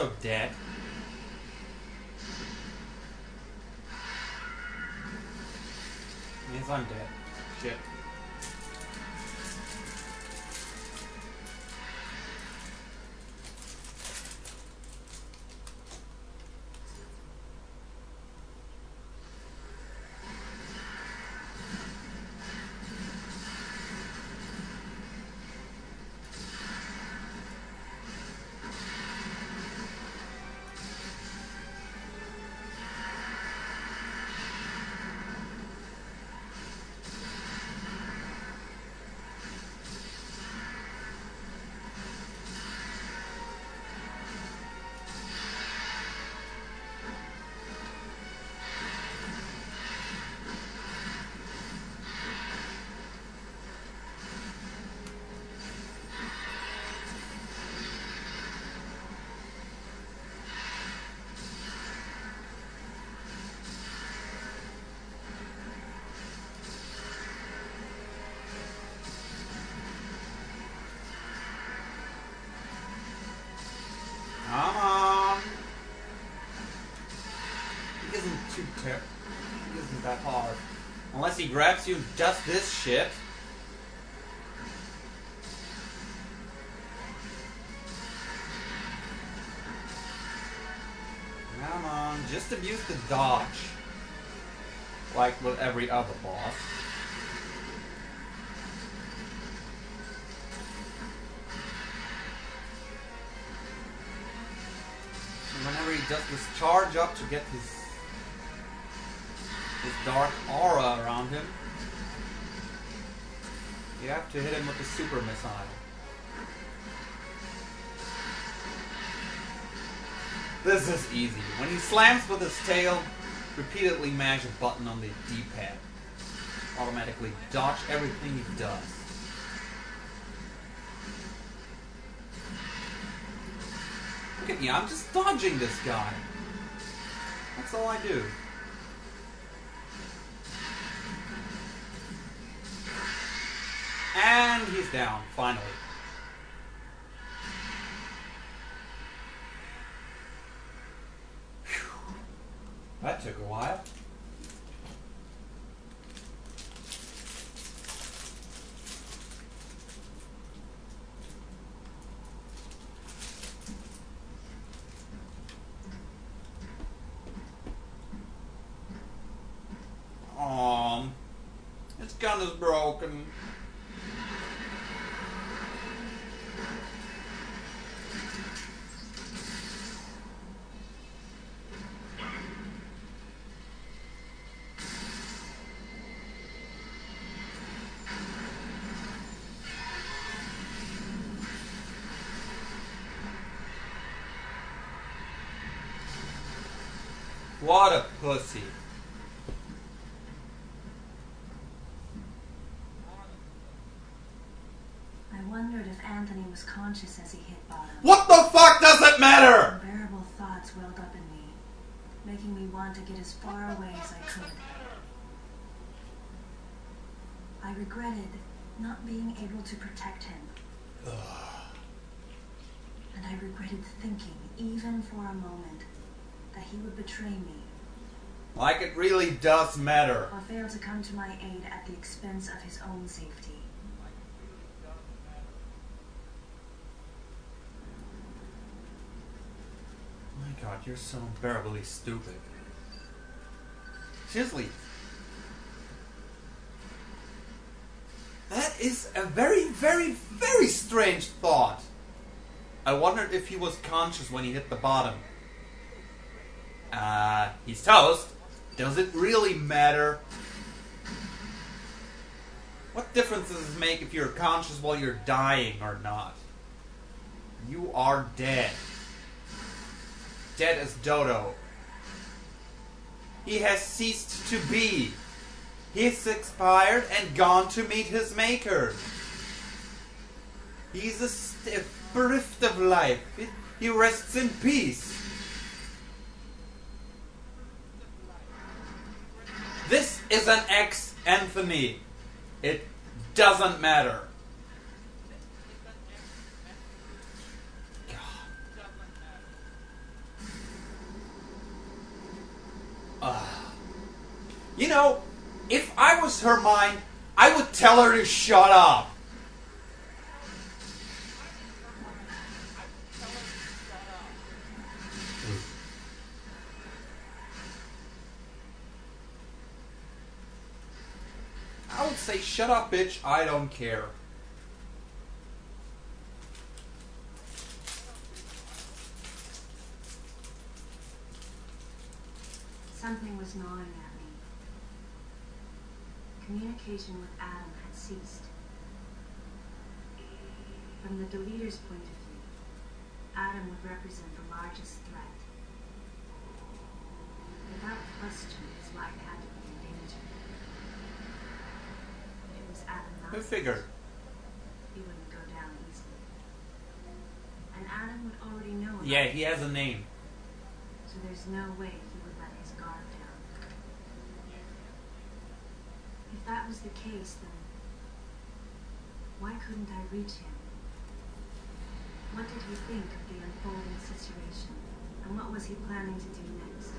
so dead. Means I'm dead. Shit. He grabs you and this shit. Come on, just abuse the dodge. Like with every other boss. Whenever he does this charge up to get his his dark aura around him, you have to hit him with the super missile. This is easy. When he slams with his tail, repeatedly mash a button on the D-pad. Automatically dodge everything he does. Look at me, I'm just dodging this guy. That's all I do. And he's down, finally. That took a while. Um, its gun is broken. What a pussy. I wondered if Anthony was conscious as he hit bottom. What the fuck does it matter? Unbearable thoughts welled up in me, making me want to get as far away as I could. I regretted not being able to protect him. And I regretted thinking, even for a moment, that he would betray me Like it really does matter. or fail to come to my aid at the expense of his own safety. My god, you're so unbearably stupid. Seriously. That is a very, very, very strange thought. I wondered if he was conscious when he hit the bottom. He's toast. Does it really matter? What difference does it make if you're conscious while you're dying or not? You are dead dead as Dodo. He has ceased to be. He's expired and gone to meet his maker. He's a stiff bereft of life. He rests in peace. This is an ex Anthony. It doesn't matter. Ugh. you know, if I was her mind, I would tell her to shut up. I would say, shut up, bitch, I don't care. Something was gnawing at me. Communication with Adam had ceased. From the deleter's point of view, Adam would represent the largest threat. Without question, his life had to be in danger. Not Who figured? he wouldn't go down easily. And Adam would already know Yeah, he has a name. so there's no way he would let his guard down. If that was the case, then why couldn't I reach him? What did he think of the unfolding situation? And what was he planning to do next?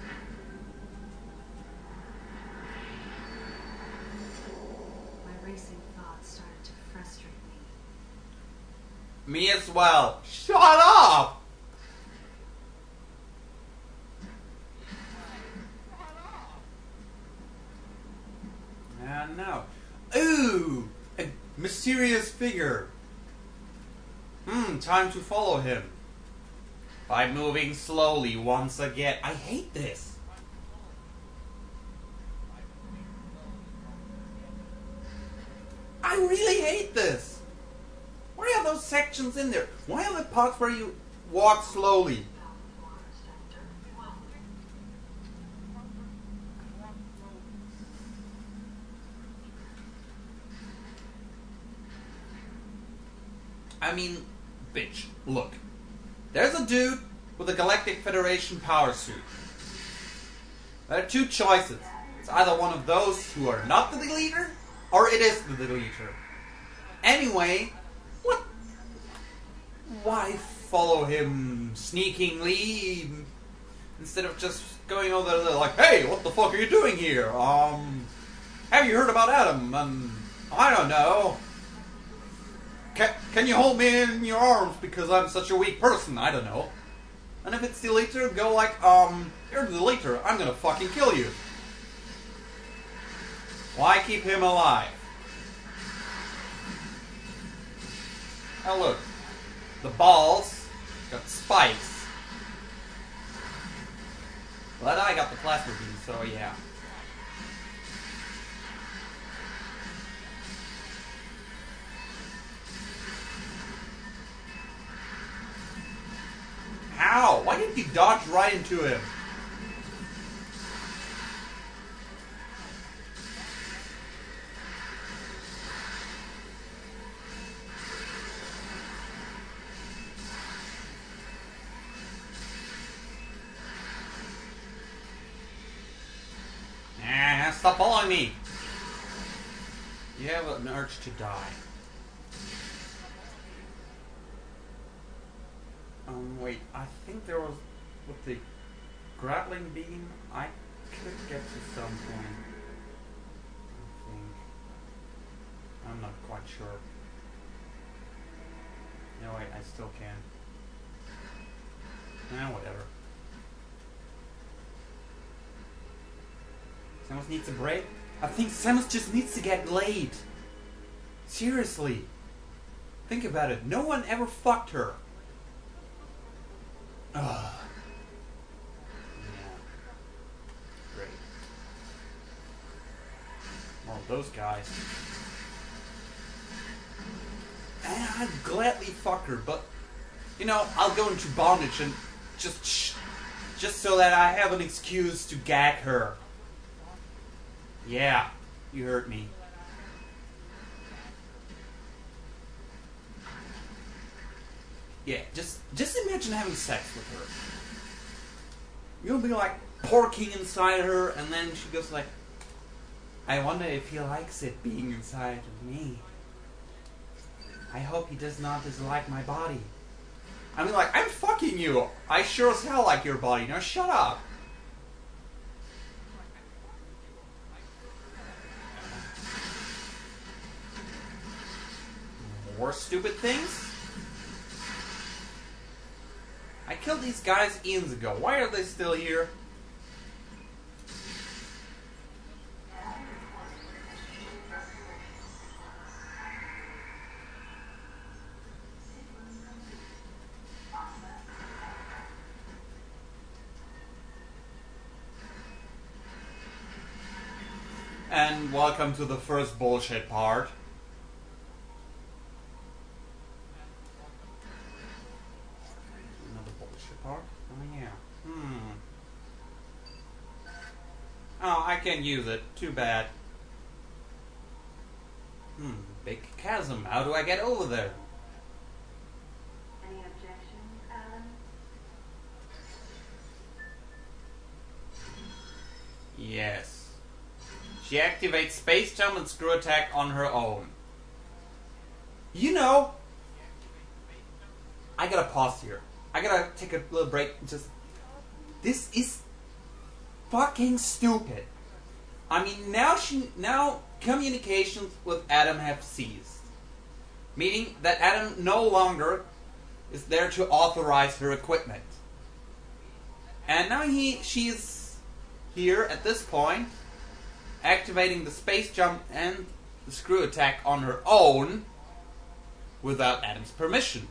My racing thoughts started to frustrate me. Me as well. Shut up! And now. Ooh! A mysterious figure. Hmm, time to follow him. By moving slowly once again. I hate this. I really hate this. Why are those sections in there? Why are the parts where you walk slowly? I mean, bitch, look. There's a dude with a Galactic Federation power suit. There are two choices. It's either one of those who are not the deleter, or it is the deleter. Anyway, what? Why follow him sneakingly instead of just going over there like, "Hey, what the fuck are you doing here? Um, have you heard about Adam?" And I don't know. Can, can you hold me in your arms because I'm such a weak person? I don't know. And if it's the leader, go like, um, you're the leader. I'm gonna fucking kill you. Why keep him alive? Oh look, the balls got spikes. But I got the plasma beam, so yeah. How? Why didn't you dodge right into him? Stop following me! You have an urge to die. Um, wait, I think there was, with the grappling beam, I could get to some point. I think. I'm not quite sure. No, wait, I still can. Nah, whatever. Samus needs a break? I think Samus just needs to get laid. Seriously. Think about it. No one ever fucked her. Ugh. Yeah. Great. More of those guys. And I'd gladly fuck her, but you know, I'll go into bondage and just just so that I have an excuse to gag her. Yeah, you hurt me. Yeah, just just imagine having sex with her. You'll be like porking inside her, and then she goes like, I wonder if he likes it being inside of me. I hope he does not dislike my body. I mean, like, I'm fucking you. I sure as hell like your body. Now shut up. More stupid things? I killed these guys eons ago. Why are they still here? And welcome to the first bullshit part. Another bullshit part? Oh yeah. Hmm. Oh, I can use it. Too bad. Hmm, big chasm. How do I get over there? Any objections, Alan? Yes. She activates space jump and screw attack on her own. You know, I gotta pause here. I gotta take a little break. and Just this is fucking stupid. I mean, now she now communications with Adam have ceased, meaning that Adam no longer is there to authorize her equipment, and now he she's here at this point activating the space jump and the screw attack on her own without Adam's permission.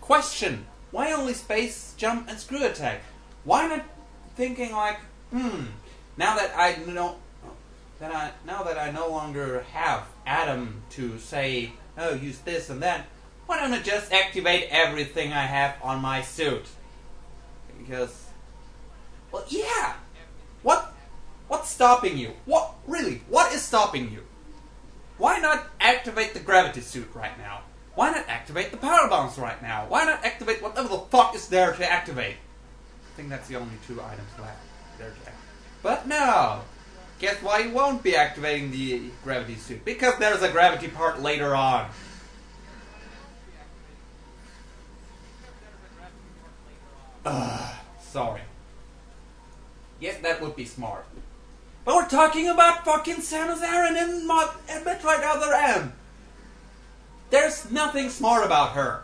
Question: Why only space jump and screw attack? Why not thinking like, hmm, now that I know that I now that I no longer have Adam to say, oh, use this and that, why don't I just activate everything I have on my suit? Because, well, yeah. What What's stopping you? What really? What is stopping you? Why not activate the gravity suit right now? Why not activate the power bounce right now? Why not activate whatever the fuck is there to activate? I think that's the only two items left there to activate. But no. Guess why you won't be activating the gravity suit? Because there's a gravity part later on. Ugh, sorry. Yes, that would be smart. But we're talking about fucking Samus Aran and, Mod- and Metroid Other M. There's nothing smart about her.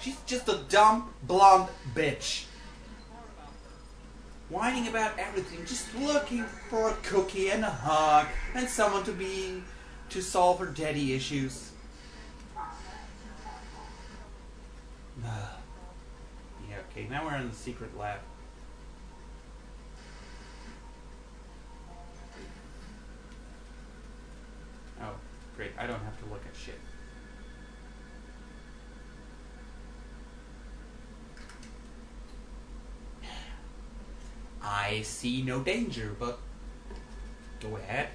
She's just a dumb, blonde bitch. Whining about everything, just looking for a cookie and a hug and someone to be to solve her daddy issues. yeah, okay, now we're in the secret lab. Oh, great. I don't have to look at shit. I see no danger, but go ahead.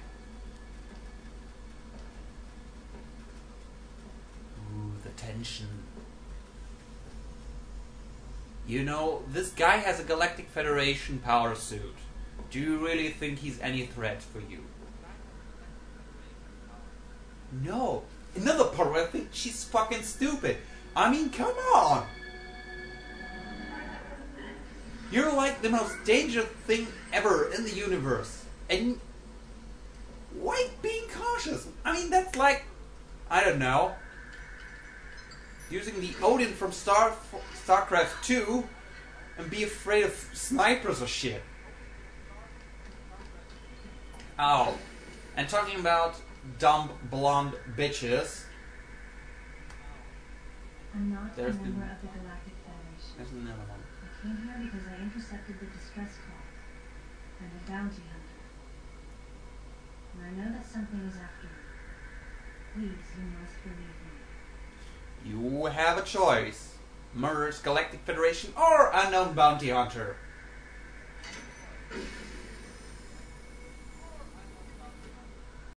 Ooh, the tension. You know, this guy has a Galactic Federation power suit. Do you really think he's any threat for you? No. Another part where I think she's fucking stupid. I mean, come on. You're like the most dangerous thing ever in the universe. And why being cautious? I mean, that's like, I don't know, using the Odin from Star StarCraft 2 and be afraid of snipers or shit. Oh, and talking about dumb blonde bitches. I'm not There's a the- member of the Galactic Federation. There's another one came here because I intercepted the distress call. I'm a bounty hunter. And I know that something is after me. Please, you must believe me. You have a choice. Murderous Galactic Federation or Unknown Bounty Hunter.